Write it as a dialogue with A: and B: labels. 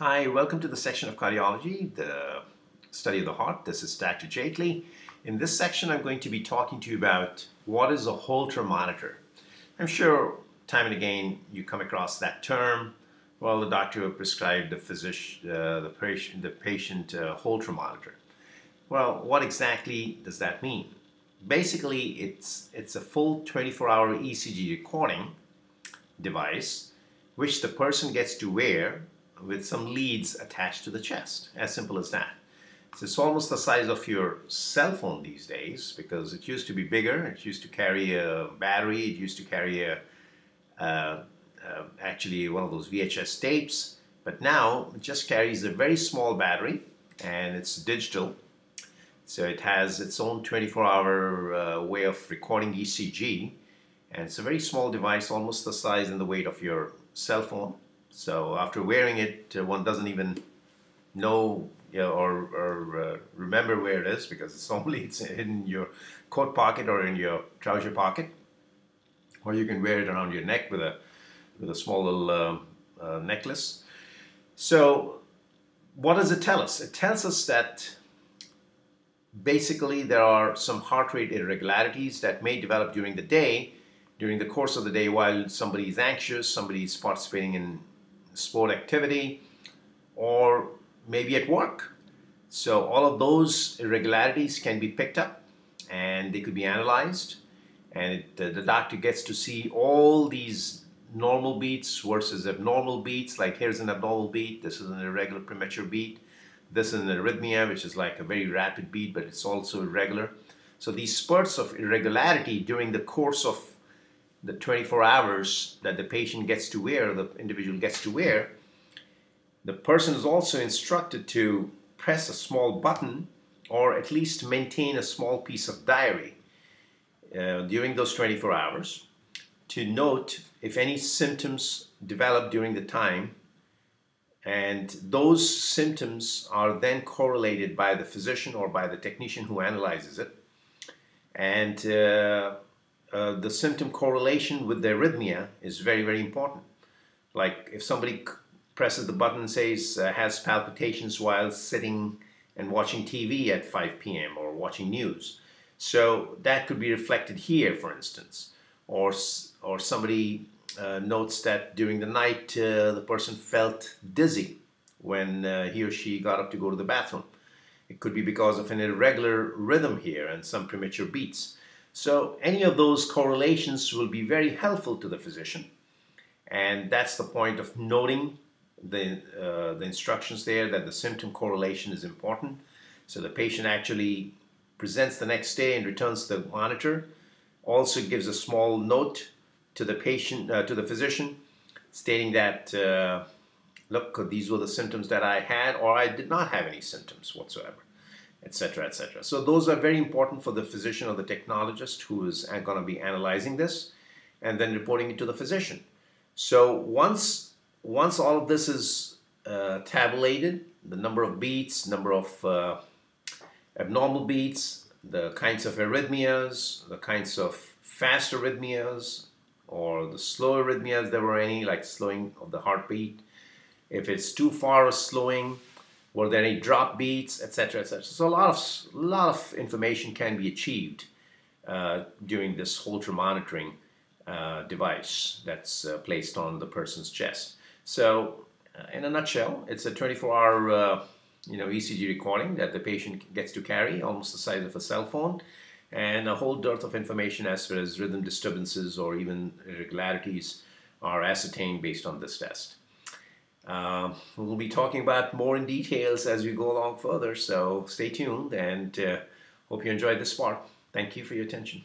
A: Hi, welcome to the section of cardiology, the study of the heart. This is Dr. Jaitly. In this section, I'm going to be talking to you about what is a Holter monitor. I'm sure time and again you come across that term. Well, the doctor will prescribe the physician, uh, the patient, the patient uh, Holter monitor. Well, what exactly does that mean? Basically, it's it's a full 24-hour ECG recording device which the person gets to wear with some leads attached to the chest. As simple as that. So it's almost the size of your cell phone these days because it used to be bigger. It used to carry a battery. It used to carry a uh, uh, actually one of those VHS tapes. But now it just carries a very small battery and it's digital. So it has its own 24-hour uh, way of recording ECG and it's a very small device, almost the size and the weight of your cell phone. So after wearing it, uh, one doesn't even know you know, or, or uh, remember where it is because it's only it's in your coat pocket or in your trouser pocket, or you can wear it around your neck with a with a small little um, uh, necklace. So, what does it tell us? It tells us that basically there are some heart rate irregularities that may develop during the day, during the course of the day while somebody is anxious, somebody is participating in sport activity, or maybe at work. So all of those irregularities can be picked up and they could be analyzed and it, the doctor gets to see all these normal beats versus abnormal beats like here's an abnormal beat this is an irregular premature beat this is an arrhythmia which is like a very rapid beat but it's also irregular so these spurts of irregularity during the course of the 24 hours that the patient gets to wear the individual gets to wear the person is also instructed to press a small button or at least maintain a small piece of diary uh, during those 24 hours to note if any symptoms develop during the time. And those symptoms are then correlated by the physician or by the technician who analyzes it. And uh, uh, the symptom correlation with the arrhythmia is very very important like if somebody presses the button and says uh, has palpitations while sitting and watching TV at 5 p.m. or watching news. So that could be reflected here, for instance. Or, or somebody uh, notes that during the night uh, the person felt dizzy when uh, he or she got up to go to the bathroom. It could be because of an irregular rhythm here and some premature beats. So any of those correlations will be very helpful to the physician. And that's the point of noting the, uh, the instructions there that the symptom correlation is important. So the patient actually presents the next day and returns the monitor. Also gives a small note to the patient, uh, to the physician, stating that, uh, look, these were the symptoms that I had, or I did not have any symptoms whatsoever, etc., etc. So those are very important for the physician or the technologist who is going to be analyzing this and then reporting it to the physician. So once once all of this is uh, tabulated, the number of beats, number of uh, abnormal beats, the kinds of arrhythmias, the kinds of fast arrhythmias, or the slow arrhythmias, there were any, like slowing of the heartbeat. If it's too far of slowing, were there any drop beats, etc., etc. So a lot of a lot of information can be achieved uh, during this Holter monitoring uh, device that's uh, placed on the person's chest. So uh, in a nutshell, it's a 24-hour uh, you know, ECG recording that the patient gets to carry, almost the size of a cell phone, and a whole dearth of information as far as rhythm disturbances or even irregularities are ascertained based on this test. Uh, we'll be talking about more in details as we go along further, so stay tuned and uh, hope you enjoyed this part. Thank you for your attention.